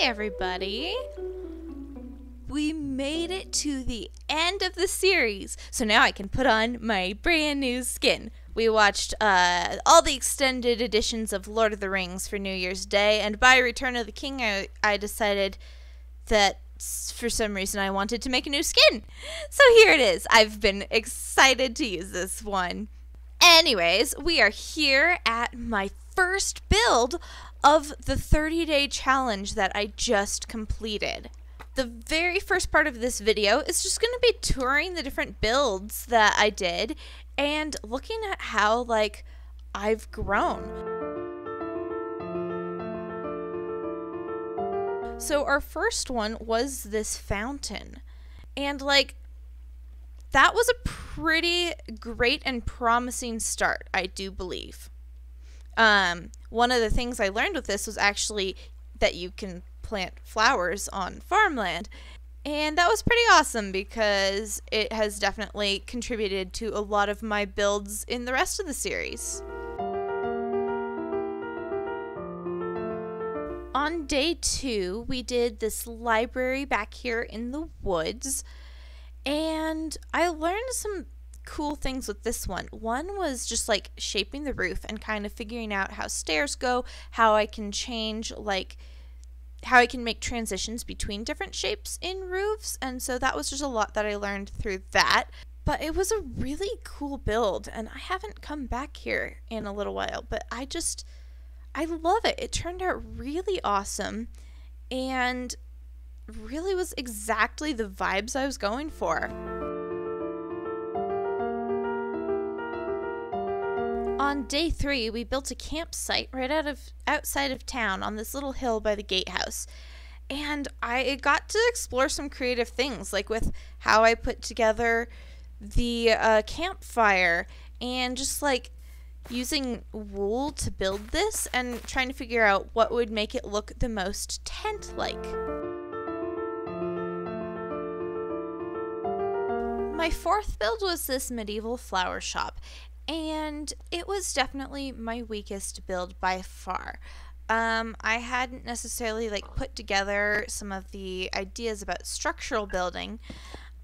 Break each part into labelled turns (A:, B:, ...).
A: everybody. We made it to the end of the series, so now I can put on my brand new skin. We watched uh, all the extended editions of Lord of the Rings for New Year's Day, and by Return of the King, I, I decided that for some reason I wanted to make a new skin. So here it is. I've been excited to use this one. Anyways, we are here at my first build of the 30 day challenge that I just completed. The very first part of this video is just going to be touring the different builds that I did and looking at how like I've grown. So our first one was this fountain. And like that was a pretty great and promising start, I do believe. Um, one of the things I learned with this was actually that you can plant flowers on farmland. And that was pretty awesome because it has definitely contributed to a lot of my builds in the rest of the series. On day two, we did this library back here in the woods. And I learned some cool things with this one. One was just like shaping the roof and kind of figuring out how stairs go, how I can change like how I can make transitions between different shapes in roofs. And so that was just a lot that I learned through that. But it was a really cool build and I haven't come back here in a little while, but I just I love it. It turned out really awesome and really was exactly the vibes I was going for. On day three, we built a campsite right out of outside of town on this little hill by the gatehouse. And I got to explore some creative things, like with how I put together the uh, campfire and just like using wool to build this and trying to figure out what would make it look the most tent like. My fourth build was this medieval flower shop, and it was definitely my weakest build by far. Um, I hadn't necessarily like put together some of the ideas about structural building,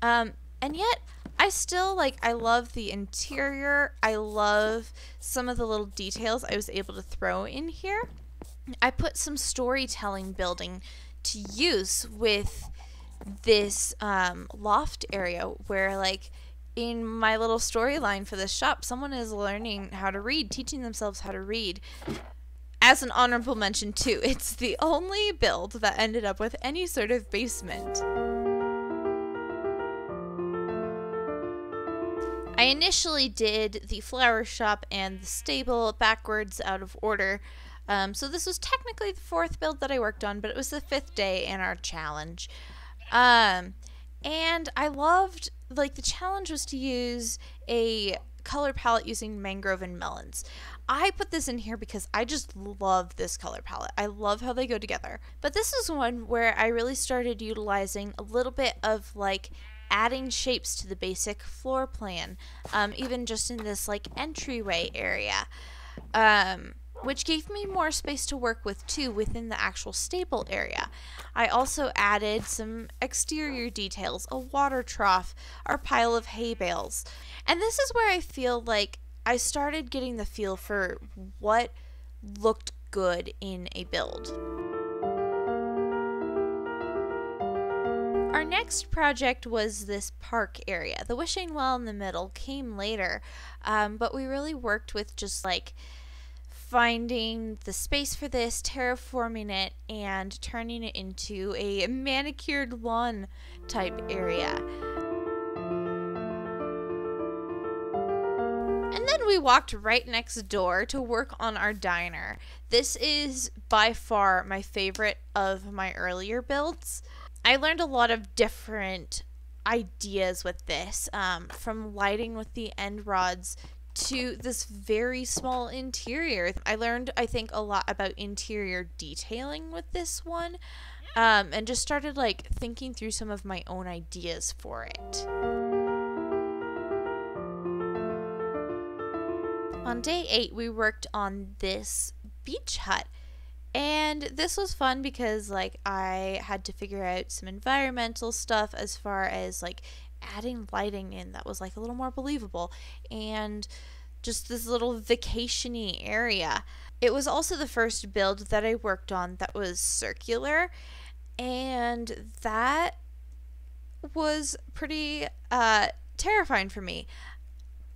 A: um, and yet I still like I love the interior. I love some of the little details I was able to throw in here. I put some storytelling building to use with this um, loft area where like in my little storyline for this shop someone is learning how to read teaching themselves how to read as an honorable mention too it's the only build that ended up with any sort of basement I initially did the flower shop and the stable backwards out of order. Um, so this was technically the fourth build that I worked on, but it was the fifth day in our challenge. Um, and I loved, like, the challenge was to use a color palette using mangrove and melons. I put this in here because I just love this color palette. I love how they go together. But this is one where I really started utilizing a little bit of like adding shapes to the basic floor plan, um, even just in this like entryway area. Um, which gave me more space to work with too within the actual stable area. I also added some exterior details, a water trough, our pile of hay bales. And this is where I feel like I started getting the feel for what looked good in a build. Our next project was this park area. The wishing well in the middle came later, um, but we really worked with just like finding the space for this, terraforming it, and turning it into a manicured lawn type area. And then we walked right next door to work on our diner. This is by far my favorite of my earlier builds. I learned a lot of different ideas with this, um, from lighting with the end rods to this very small interior. I learned, I think, a lot about interior detailing with this one, um, and just started like thinking through some of my own ideas for it. On day eight, we worked on this beach hut. And this was fun because like I had to figure out some environmental stuff as far as like adding lighting in that was like a little more believable and just this little vacationy area. It was also the first build that I worked on that was circular and that was pretty uh, terrifying for me.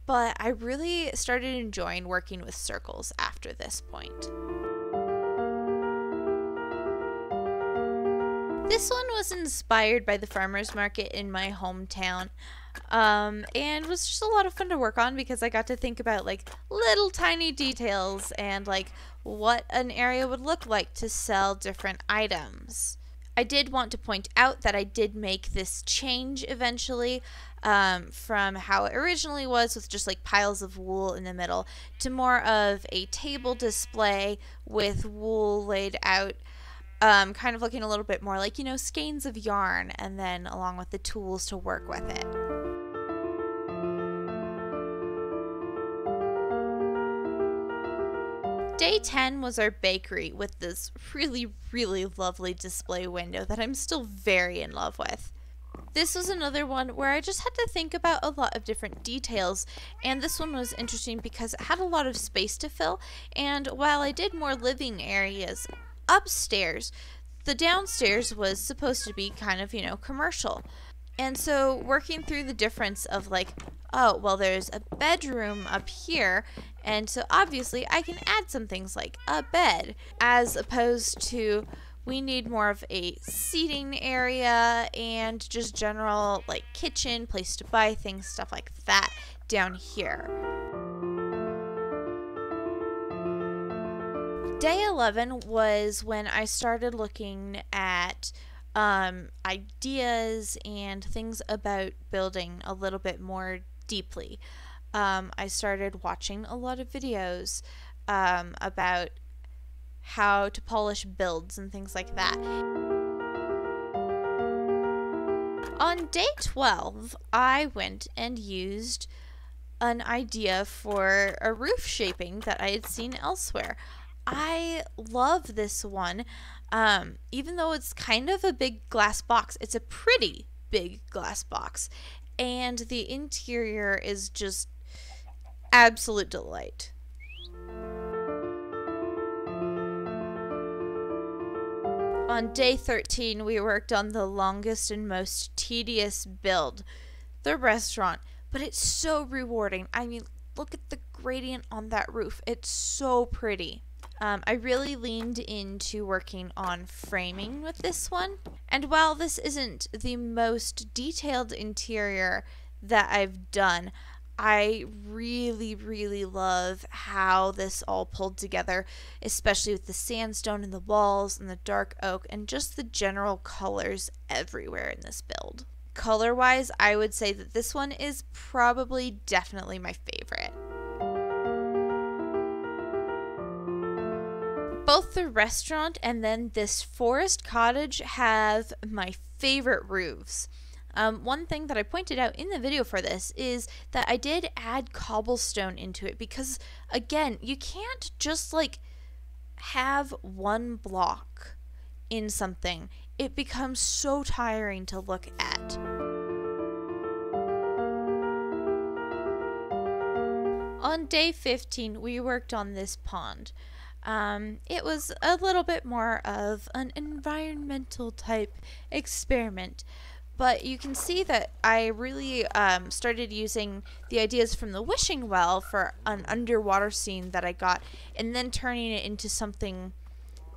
A: But I really started enjoying working with circles after this point. This one was inspired by the farmer's market in my hometown. Um, and was just a lot of fun to work on because I got to think about like little tiny details and like what an area would look like to sell different items. I did want to point out that I did make this change eventually um, from how it originally was with just like piles of wool in the middle to more of a table display with wool laid out um, kind of looking a little bit more like, you know, skeins of yarn, and then along with the tools to work with it. Day 10 was our bakery with this really, really lovely display window that I'm still very in love with. This was another one where I just had to think about a lot of different details, and this one was interesting because it had a lot of space to fill. And while I did more living areas, upstairs. The downstairs was supposed to be kind of, you know, commercial. And so working through the difference of like, oh, well, there's a bedroom up here. And so obviously I can add some things like a bed as opposed to we need more of a seating area and just general like kitchen, place to buy things, stuff like that down here. Day 11 was when I started looking at um, ideas and things about building a little bit more deeply. Um, I started watching a lot of videos um, about how to polish builds and things like that. On day 12, I went and used an idea for a roof shaping that I had seen elsewhere. I love this one. Um, even though it's kind of a big glass box, it's a pretty big glass box. And the interior is just absolute delight. On day 13, we worked on the longest and most tedious build, the restaurant. But it's so rewarding. I mean, look at the gradient on that roof. It's so pretty. Um, I really leaned into working on framing with this one. And while this isn't the most detailed interior that I've done, I really, really love how this all pulled together, especially with the sandstone in the walls and the dark oak and just the general colors everywhere in this build. Color wise, I would say that this one is probably definitely my favorite. The restaurant and then this forest cottage have my favorite roofs. Um, one thing that I pointed out in the video for this is that I did add cobblestone into it because, again, you can't just like have one block in something. It becomes so tiring to look at. On day 15, we worked on this pond. Um, it was a little bit more of an environmental type experiment. But you can see that I really um, started using the ideas from the wishing well for an underwater scene that I got, and then turning it into something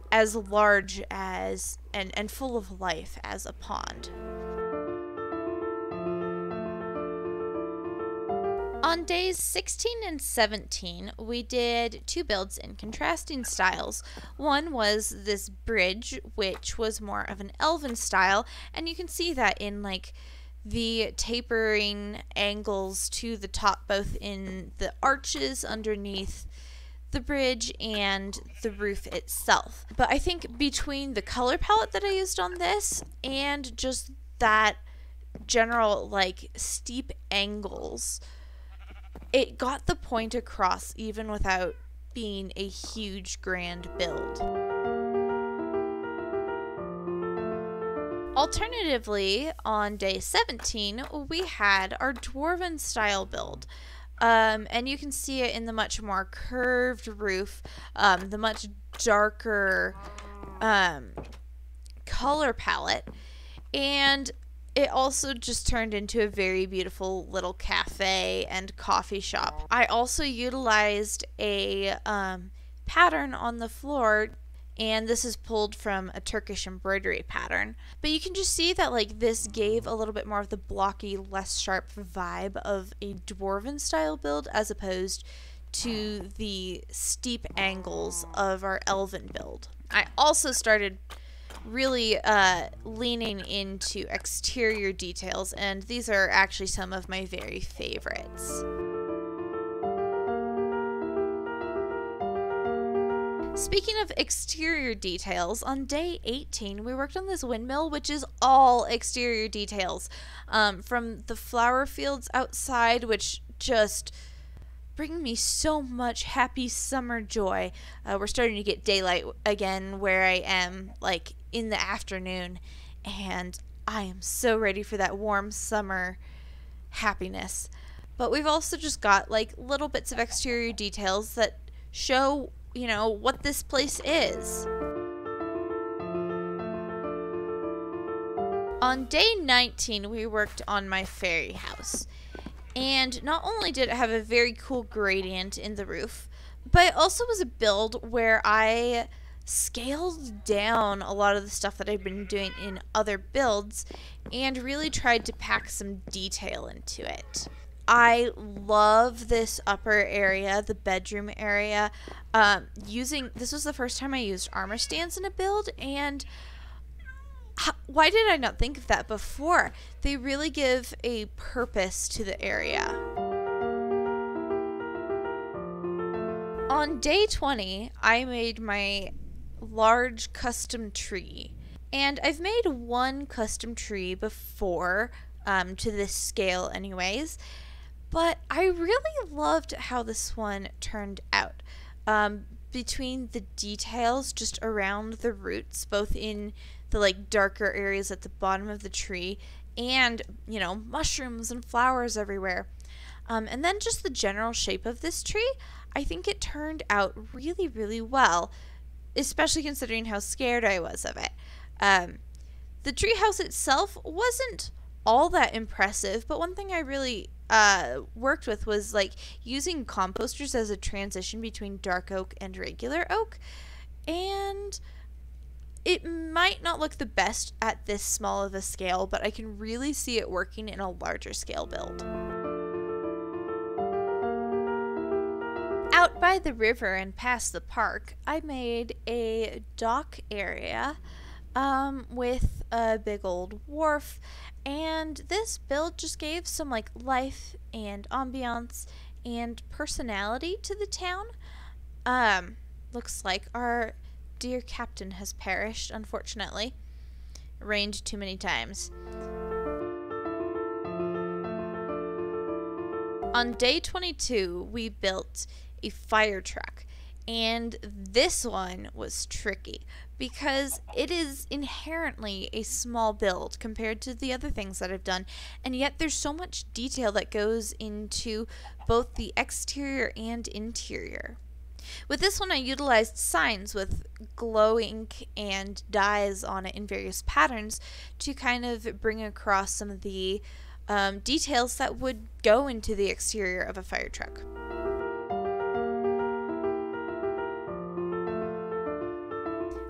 A: as large as and, and full of life as a pond. On days 16 and 17, we did two builds in contrasting styles. One was this bridge, which was more of an elven style, and you can see that in like the tapering angles to the top, both in the arches underneath the bridge and the roof itself. But I think between the color palette that I used on this and just that general like steep angles it got the point across even without being a huge grand build. Alternatively, on day 17, we had our dwarven style build. Um, and you can see it in the much more curved roof, um, the much darker um, color palette. And it also just turned into a very beautiful little cafe and coffee shop. I also utilized a um, pattern on the floor and this is pulled from a Turkish embroidery pattern. But you can just see that like this gave a little bit more of the blocky, less sharp vibe of a dwarven style build as opposed to the steep angles of our elven build. I also started really uh, leaning into exterior details and these are actually some of my very favorites. Speaking of exterior details, on day 18, we worked on this windmill, which is all exterior details. Um, from the flower fields outside, which just bring me so much happy summer joy. Uh, we're starting to get daylight again where I am, like in the afternoon, and I am so ready for that warm summer happiness. But we've also just got like little bits of exterior details that show you know, what this place is. On day 19, we worked on my fairy house. And not only did it have a very cool gradient in the roof, but it also was a build where I scaled down a lot of the stuff that I've been doing in other builds and really tried to pack some detail into it. I love this upper area, the bedroom area. Um, using this was the first time I used armor stands in a build, and how, why did I not think of that before? They really give a purpose to the area. On day 20, I made my large custom tree. And I've made one custom tree before um, to this scale, anyways. But I really loved how this one turned out. Um, between the details just around the roots, both in the like darker areas at the bottom of the tree and, you know, mushrooms and flowers everywhere. Um, and then just the general shape of this tree, I think it turned out really, really well, especially considering how scared I was of it. Um, the treehouse itself wasn't all that impressive, but one thing I really uh, worked with was like using composters as a transition between dark oak and regular oak. And it might not look the best at this small of a scale, but I can really see it working in a larger scale build. Out by the river and past the park, I made a dock area um, with a big old wharf and this build just gave some like life and ambiance and personality to the town. Um, looks like our dear captain has perished, unfortunately. Rained too many times. On day 22, we built a fire truck. And this one was tricky because it is inherently a small build compared to the other things that I've done. And yet there's so much detail that goes into both the exterior and interior. With this one, I utilized signs with glow ink and dyes on it in various patterns to kind of bring across some of the um, details that would go into the exterior of a fire truck.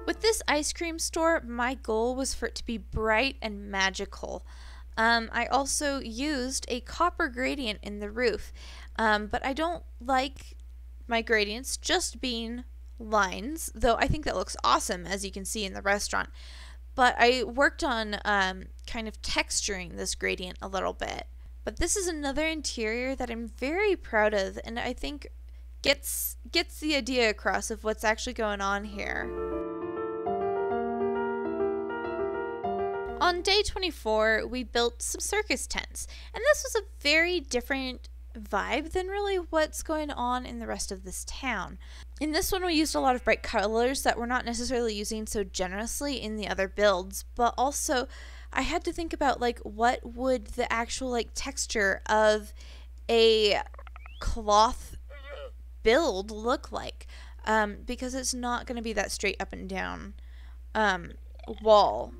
A: With this ice cream store, my goal was for it to be bright and magical. Um, I also used a copper gradient in the roof, um, but I don't like my gradients just being lines, though I think that looks awesome as you can see in the restaurant. But I worked on um, kind of texturing this gradient a little bit. But this is another interior that I'm very proud of and I think gets gets the idea across of what's actually going on here. On day 24, we built some circus tents, and this was a very different vibe than really what's going on in the rest of this town. In this one, we used a lot of bright colors that we're not necessarily using so generously in the other builds, but also I had to think about like what would the actual like texture of a cloth build look like um, because it's not going to be that straight up and down um, wall.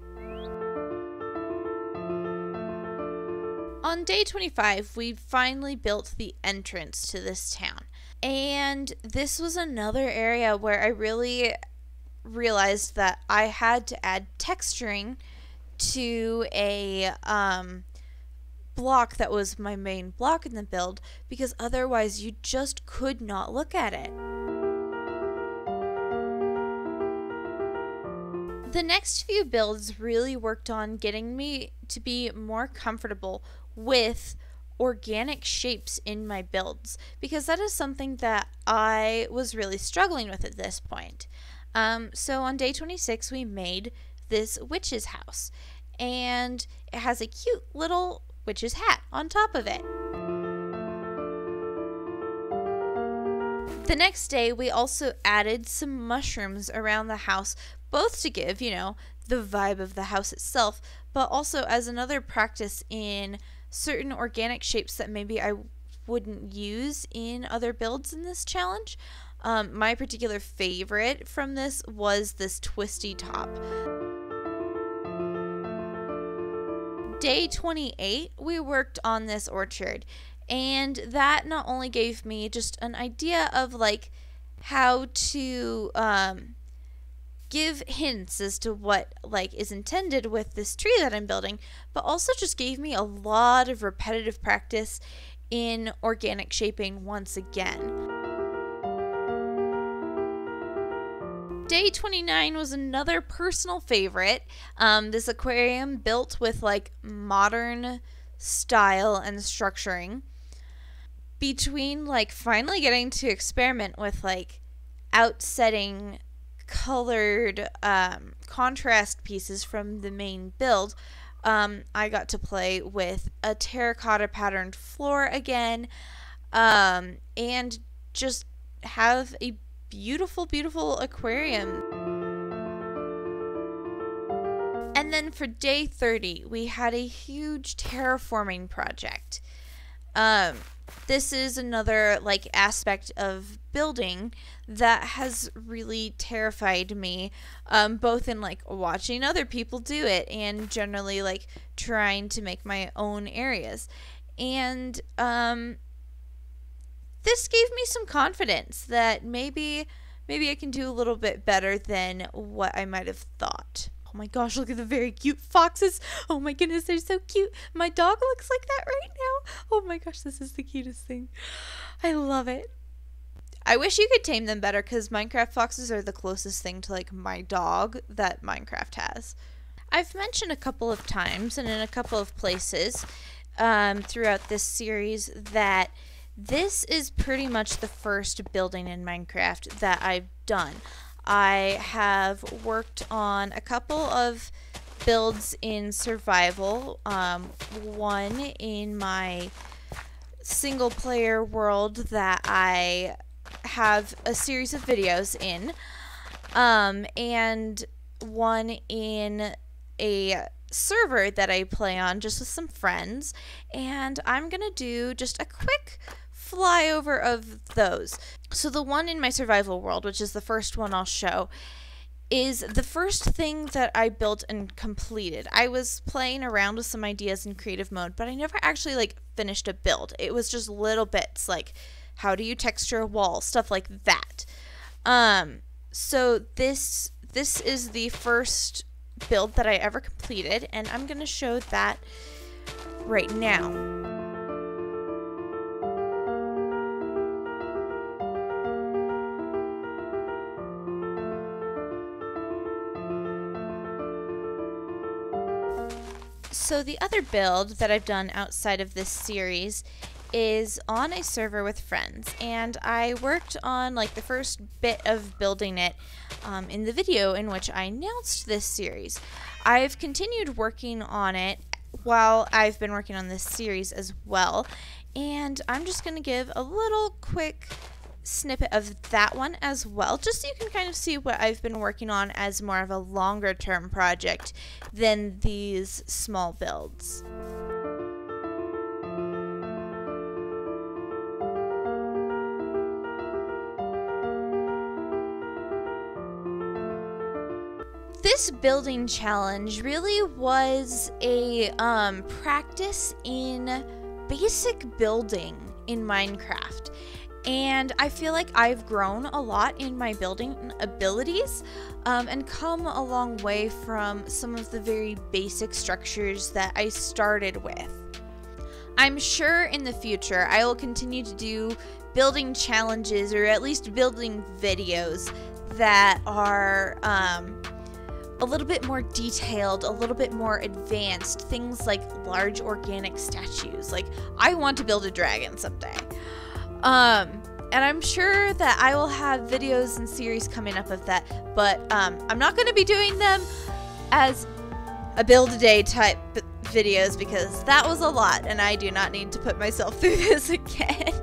A: On day 25, we finally built the entrance to this town. And this was another area where I really realized that I had to add texturing to a um, block that was my main block in the build because otherwise you just could not look at it. The next few builds really worked on getting me to be more comfortable with organic shapes in my builds because that is something that I was really struggling with at this point. Um, so on day 26, we made this witch's house, and it has a cute little witch's hat on top of it. The next day, we also added some mushrooms around the house, both to give, you know, the vibe of the house itself, but also as another practice in certain organic shapes that maybe I wouldn't use in other builds in this challenge. Um, my particular favorite from this was this twisty top. Day 28, we worked on this orchard, and that not only gave me just an idea of like how to um, give hints as to what like is intended with this tree that I'm building, but also just gave me a lot of repetitive practice in organic shaping once again. Day 29 was another personal favorite. Um, this aquarium built with like modern style and structuring. Between like finally getting to experiment with like outsetting colored um, contrast pieces from the main build, um, I got to play with a terracotta patterned floor again um, and just have a beautiful, beautiful aquarium. And then for day 30, we had a huge terraforming project. Um, this is another like aspect of building that has really terrified me um, both in like watching other people do it and generally like trying to make my own areas and um, this gave me some confidence that maybe maybe I can do a little bit better than what I might have thought. Oh my gosh, look at the very cute foxes. Oh my goodness, they're so cute. My dog looks like that right now. Oh my gosh, this is the cutest thing. I love it. I wish you could tame them better because Minecraft foxes are the closest thing to like my dog that Minecraft has. I've mentioned a couple of times and in a couple of places um, throughout this series that this is pretty much the first building in Minecraft that I've done. I have worked on a couple of builds in survival, um, one in my single player world that I have a series of videos in, um, and one in a server that I play on just with some friends. And I'm going to do just a quick flyover of those. So, the one in my survival world, which is the first one I'll show, is the first thing that I built and completed. I was playing around with some ideas in creative mode, but I never actually like finished a build. It was just little bits like how do you texture a wall, stuff like that. Um so this this is the first build that I ever completed and I'm going to show that right now. So the other build that I've done outside of this series is on a server with friends and I worked on like the first bit of building it um, in the video in which I announced this series. I've continued working on it while I've been working on this series as well and I'm just going to give a little quick snippet of that one as well, just so you can kind of see what I've been working on as more of a longer term project than these small builds. This building challenge really was a um, practice in basic building in Minecraft. And I feel like I've grown a lot in my building abilities um, and come a long way from some of the very basic structures that I started with. I'm sure in the future I will continue to do building challenges or at least building videos that are um, a little bit more detailed, a little bit more advanced, things like large organic statues. Like, I want to build a dragon someday. Um, and I'm sure that I will have videos and series coming up of that, but um, I'm not going to be doing them as a build a day type videos because that was a lot and I do not need to put myself through this again.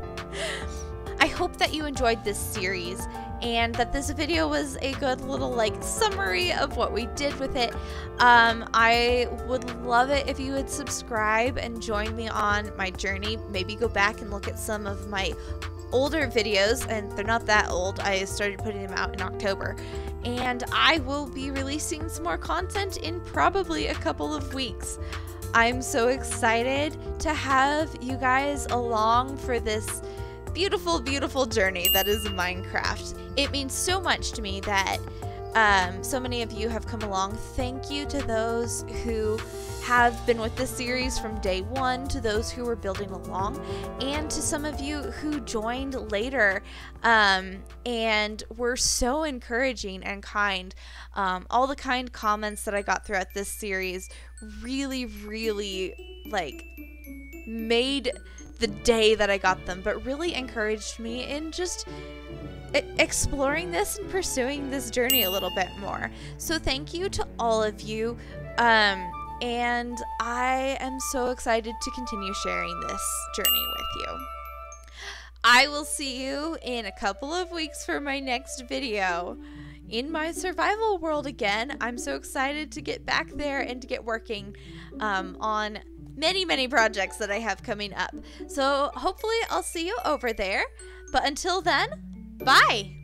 A: I hope that you enjoyed this series and that this video was a good little like summary of what we did with it. Um, I would love it if you would subscribe and join me on my journey. Maybe go back and look at some of my older videos, and they're not that old. I started putting them out in October. And I will be releasing some more content in probably a couple of weeks. I'm so excited to have you guys along for this beautiful, beautiful journey that is Minecraft. It means so much to me that um, so many of you have come along. Thank you to those who have been with this series from day one, to those who were building along, and to some of you who joined later um, and were so encouraging and kind. Um, all the kind comments that I got throughout this series really, really like made the day that I got them, but really encouraged me in just exploring this and pursuing this journey a little bit more. So thank you to all of you. Um, and I am so excited to continue sharing this journey with you. I will see you in a couple of weeks for my next video in my survival world again. I'm so excited to get back there and to get working um, on many, many projects that I have coming up. So hopefully I'll see you over there. But until then, bye.